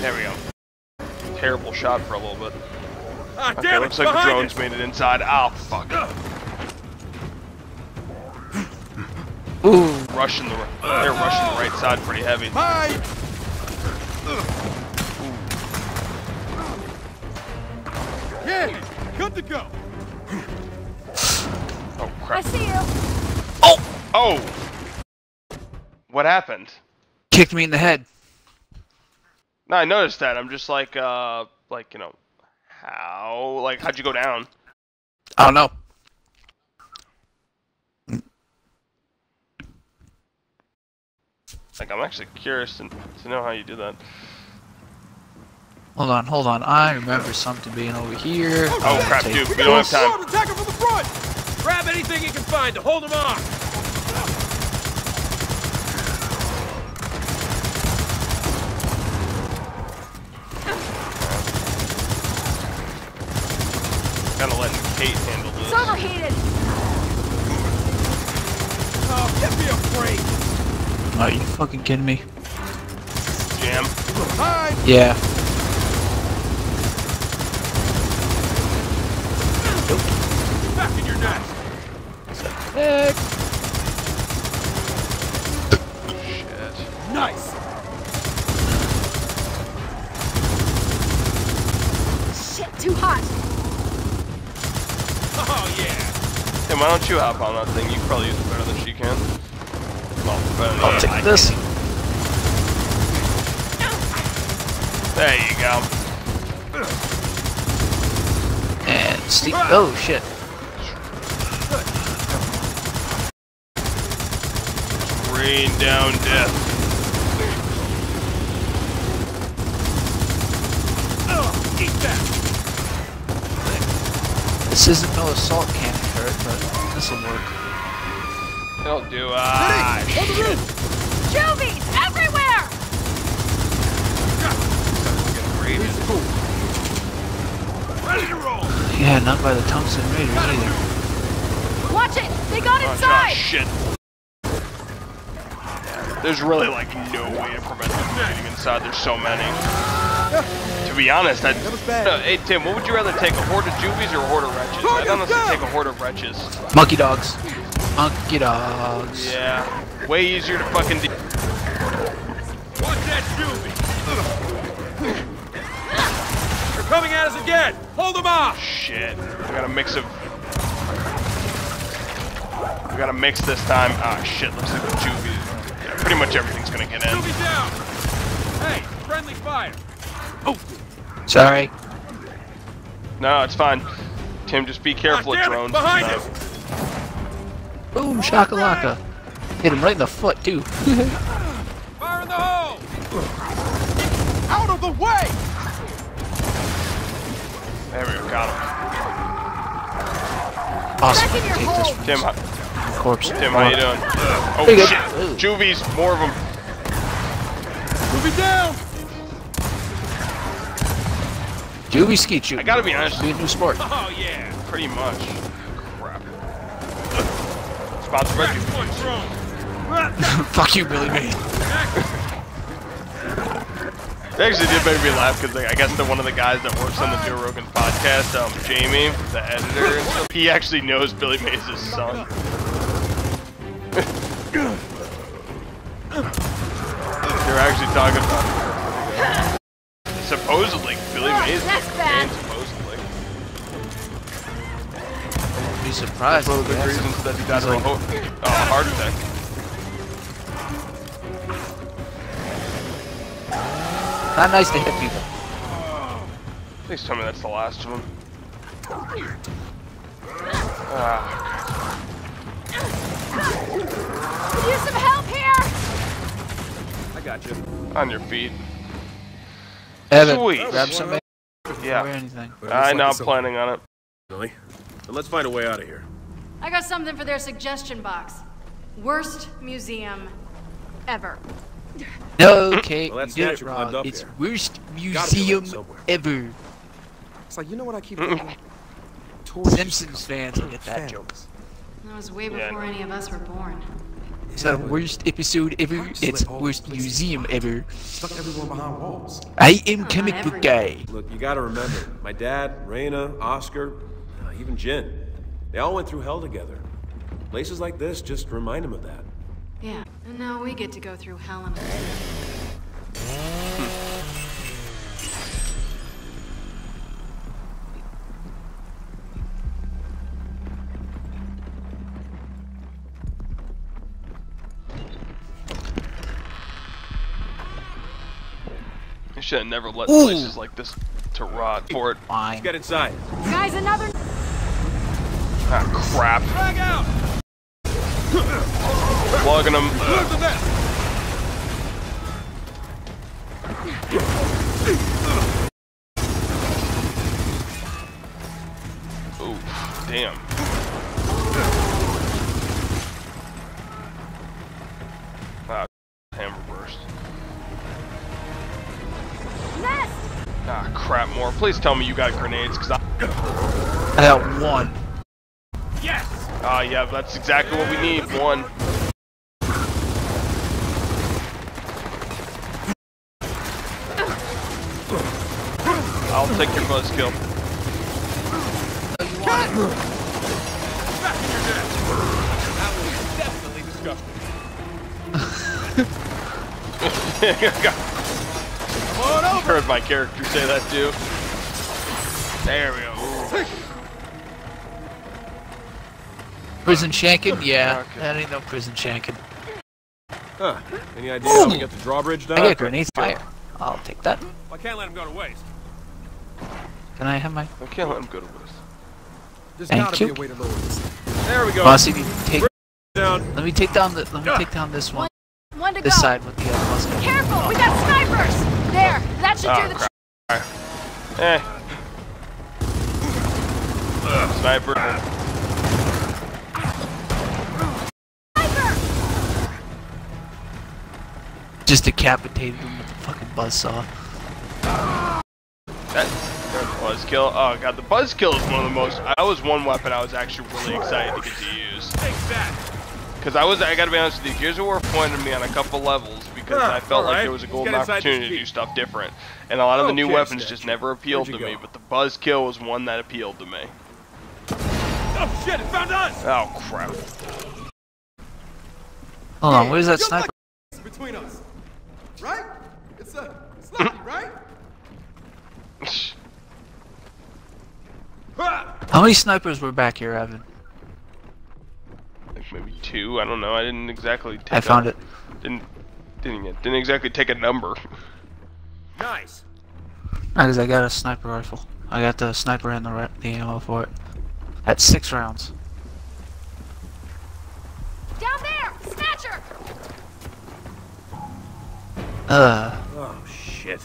There we go. Terrible shot for a little bit. Ah, Okay, damn it! looks like the drones us. made it inside. Oh, fuck. Rushing the, they're rushing the right side pretty heavy. Hide! Yeah! Good to go! Oh, crap! I see you. Oh! What happened? Kicked me in the head. No, I noticed that. I'm just like, uh, like, you know, how? Like, how'd you go down? I don't know. Like, I'm actually curious to, to know how you did that. Hold on, hold on. I remember something being over here. Oh, crap, dude. We We don't have got time. squad attacker from the front! Grab anything you can find to hold him off! Kinda letting Kait handle It's this. overheated. Oh, get me a break! Are you fucking kidding me? Jam. Hide! Yeah. Back in your nest! Heck. Shit. Nice! Shit, too hot. Oh, yeah! Tim, why don't you hop on that thing? You can probably use it better than she can. Well, better than I'll take this. There you go. And Steve. Oh shit. Rain down death. Ugh, eat that! This isn't no assault cannon turret, but this will work. Don't do ah On the roof! Juvies everywhere! Raided. Ready to roll! Yeah, not by the Thompson Raiders either. Watch it! They got Oh, oh, inside! shit. There's really like no way to prevent them from getting inside. There's so many. To be honest, I. That was bad. No, hey Tim, what would you rather take, a horde of juvies or a horde of wretches? I'd Target honestly down! take a horde of wretches. Monkey dogs. Monkey dogs. Yeah, way easier to fucking. De- Watch that juvie! Here coming at us again! Hold them off! Shit. We got a mix of. We got a mix this time. Ah, shit. Looks like the juvie. Yeah, pretty much everything's gonna get in. Juvie down! Hey, friendly fire! Oh! Sorry. No, it's fine. Tim, just be careful Ah, of damn it, drones. behind us! Boom, shakalaka. Hit him right in the foot, too. Fire in the hole! Out of the way! There we go. Got him. awesome. Back in your Take this hole. from Tim, how, corpse. Tim, how you doing? Oh Pretty shit. Ooh. Juvies, more of them. Juvie down! Juvie skeet you. I gotta be honest. Be a new sport. Oh, yeah! Pretty much. Crap. Sponsored by Back Juvie. one! Fuck you, Billy Mays. They actually did make me laugh because I guess that one of the guys that works on the Joe Rogan podcast, um, Jamie, the editor, and stuff, he actually knows Billy Mays' son. They're actually talking about supposedly Billy Mays. that's bad. Be surprised. One of the if big reasons that he died of a uh, heart attack. Not nice to hit people. Please tell me that's the last one. Ah, Could use some help here! I got you. on your feet. Evan, Sweet. grab some or Yeah. anything. I know I'm planning on it. Really? Then let's find a way out of here. I got something for their suggestion box. Worst museum ever. No, okay, Well, that you did it wrong. It's here. worst museum ever. It's like, you know what I keep thinking? Tourists Simpsons fans will get that joke. That was way before no. any of us were born. It's the worst episode ever. It's worst museum ever. Stuck everyone behind walls. I am Not comic book guy. Look, you gotta remember, my dad, Reyna, Oscar, even Jen, they all went through hell together. Places like this just remind them of that. Yeah, and now we get to go through hell in a minute. I should have never let Ooh. places like this to rot for it. Fine. Let's get inside. Guys, another. Ah, crap. Drag out! Plugging that! Ooh, damn. Ah, hammer burst. Ah, crap, more. Please tell me you got grenades, cause I. I got one. Ah, yeah, that's exactly what we need. One. I'll take your buzzkill. Back in your nest! That was definitely disgusting. Come on over! Heard my character say that too. There we go. Prison shanking? Yeah. Okay. That ain't no prison shanking. Huh. Any idea how we get the drawbridge down? I got grenades fire. I'll take that. I can't let him go to waste. Can I have my I can't let him go to waste. There's Thank gotta you. be a way to lower this. There we go. bossy? Take. Down. Let me take down the. Let me take down this one. One to This go. side with the other muscle. Careful, we got snipers! There, that should Oh, do the crap. trick. Eh. Sniper. Just decapitated him with the fucking buzzsaw. That, there's the buzzkill. Oh god, the buzzkill is one of the most. That was one weapon I was actually really excited to get to use. Take that! Because I was, I gotta be honest with you, Gears of War pointed me on a couple levels because Ah, I felt like there was a Let's golden get inside this opportunity to do stuff different. And a lot of the new Okay, weapons statue. just never appealed to Where'd me, but the buzzkill was one that appealed to me. Oh shit, it found us! Oh crap. Hold on, where's that Just sniper? like between us. Right? It's a it's lucky, right? How many snipers were back here, Evan? Like maybe two. I don't know. I didn't exactly. Take I found a, it. Didn't didn't didn't exactly take a number. Nice. Because I got a sniper rifle. I got the sniper and the, ra- the ammo for it. At six rounds. Down there! Snatcher! Uh, Oh, shit.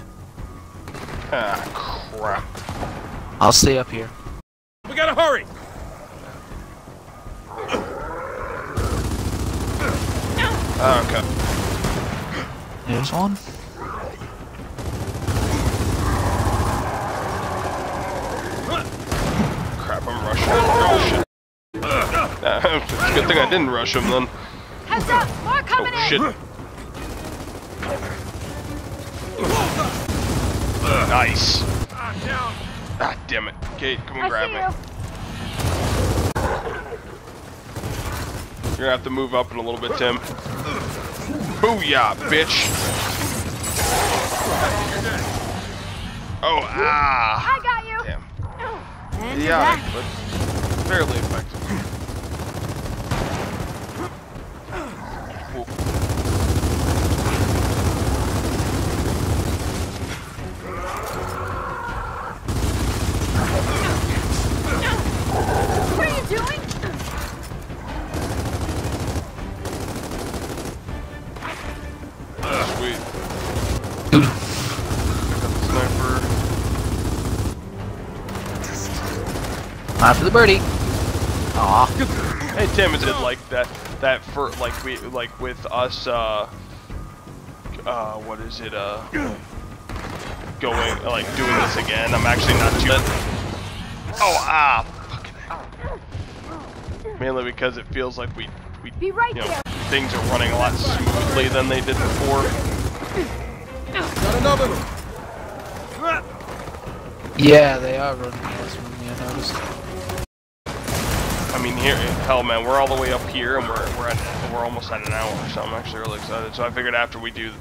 Ah crap. I'll stay up here. We hurry! Ah, okay. There's one. Crap. I'm rushing. Oh shit. Ah, good thing I didn't rush him then. Heads up! More coming Oh in! Nice. Ah, damn it. Kait, come and I grab see me. you. You're gonna have to move up in a little bit, Tim. Booyah, bitch. Oh, ah. I got you! Damn. And Yeah, but fairly effective. Time for the birdie. Aw. Hey Tim, is it like that? That for like we like with us? Uh, uh, what is it? Uh, going like doing this again. I'm actually not too. Oh ah! Fucking hell. Mainly because it feels like we we Be right you know there! things are running a lot smoothly than they did before. Got another! one. Yeah, they are running more smoothly, I noticed. I mean, here, hell, man, we're all the way up here, and we're we're at we're almost at an hour, so I'm actually really excited. So I figured after we do,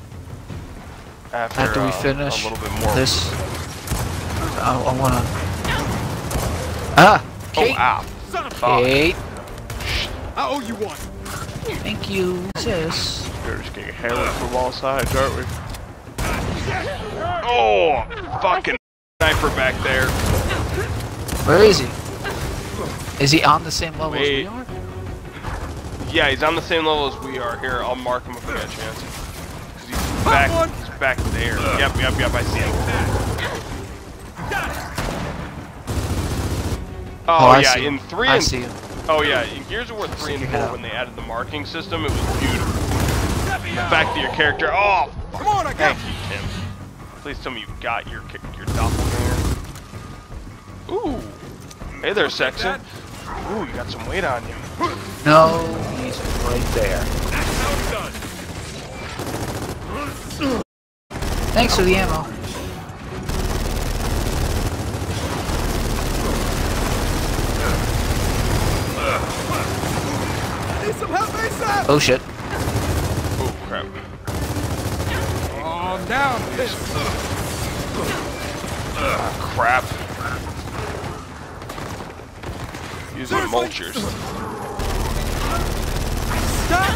after, After we uh, finish a little bit more. this, I, I wanna... Ah! oh, Kait! ah, Son of. Kait! I owe you one! Thank you, sis. we're just getting hammered from all sides, aren't we? Oh, fucking sniper back there. Where is he? Is he on the same level as Wait. we are? Yeah, he's on the same level as we are. Here, I'll mark him if I get a chance. 'Cause he's back, he's back there. Yep, yep, yep, I see him. Oh, oh I yeah, in him. three I and see him. Oh yeah, in Gears of War 3 and 4 out. when they added the marking system, it was beautiful. Back to your character, oh, Come on, I got thank you, Tim. Please tell me you got your your doppelganger. Ooh, hey there, sexy. Ooh, you got some weight on you. No, he's right there. Thanks for the ammo. Need some help ASAP! Oh shit. Oh crap. Calm down, bitch. Ah, crap. Using mulchers. Stop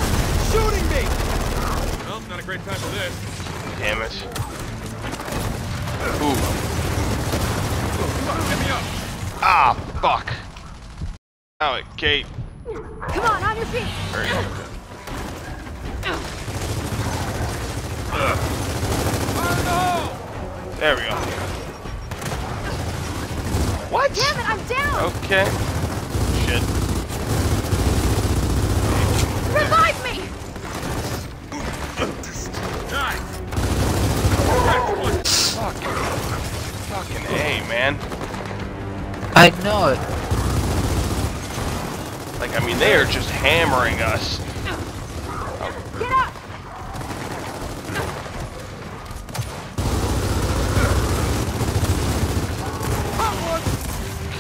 shooting me! Well, not a great time for this. Damn it. Ooh. Get me up! Ah, fuck. Ow it, Kait. Come on, on your feet! There you go. Fire in the hole! There we go. What? Damn it, I'm down! Okay. Fucking A, man. I know it. Like, I mean, they are just hammering us. Get up!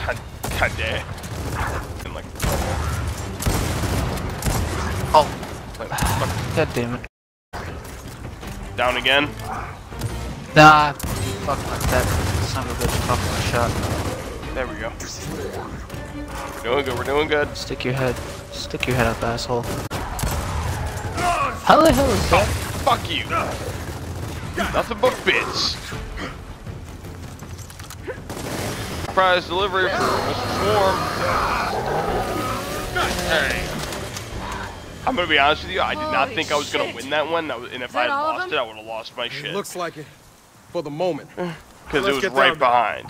God, God damn. And like, Oh, like, god damn it. down again. Nah, fuck like that. Son of a bitch, fuck my shot. There we go. We're doing good. We're doing good. Stick your head. Stick your head up, asshole. How the hell is that? Oh, fuck you. Nothing but bits. Surprise delivery for Mr. Swarm. Hey. I'm gonna be honest with you. I did not Holy think I was gonna win that one. And if I had lost it, I would have lost my shit. Looks like it. For the moment. Eh. Because it was right down behind.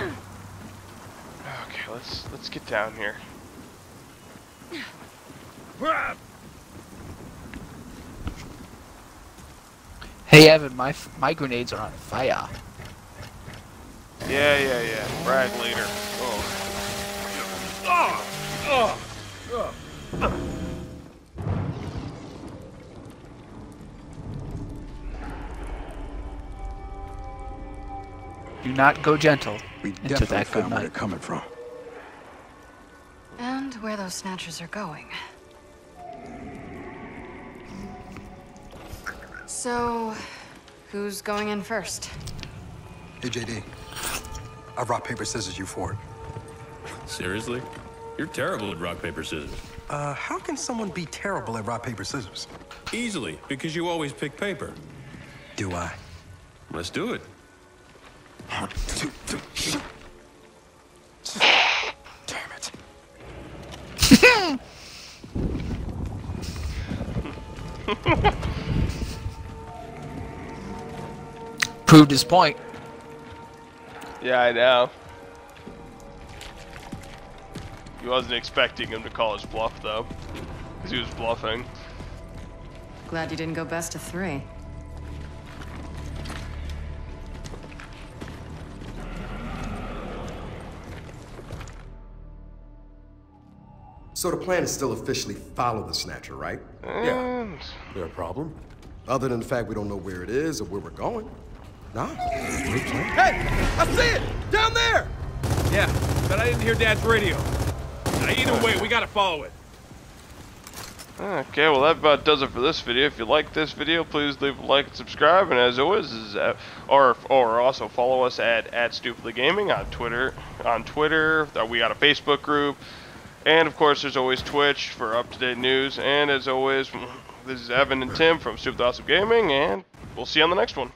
Okay, let's let's get down here. Hey, Evan, my f- my grenades are on fire. Yeah, yeah, yeah. Brag later. Oh. oh. Do not go gentle We into definitely that good found where they're night. coming from. And where those snatchers are going. So, who's going in first? Hey, JD. I've rock, paper, scissors you for it. Seriously? You're terrible at rock, paper, scissors. Uh, how can someone be terrible at rock, paper, scissors? Easily, because you always pick paper. Do I? Let's do it. One, two, three, shoot. Damn it. Proved his point. Yeah, I know. He wasn't expecting him to call his bluff though, because he was bluffing. Glad you didn't go best of three. So the plan is still officially follow the Snatcher, right? And There a problem? Other than the fact we don't know where it is or where we're going? Nah. Hey! I see it! Down there! Yeah, but I didn't hear Dad's radio. Uh, either way, we gotta follow it. Okay, well that about does it for this video. If you like this video, please leave a like and subscribe. And as always, is uh, or or also follow us at at Stupidly Gaming on Twitter. On Twitter, uh, we got a Facebook group, and of course, there's always Twitch for up to date news. And as always, this is Evan and Tim from Stupid Awesome Gaming, and we'll see you on the next one.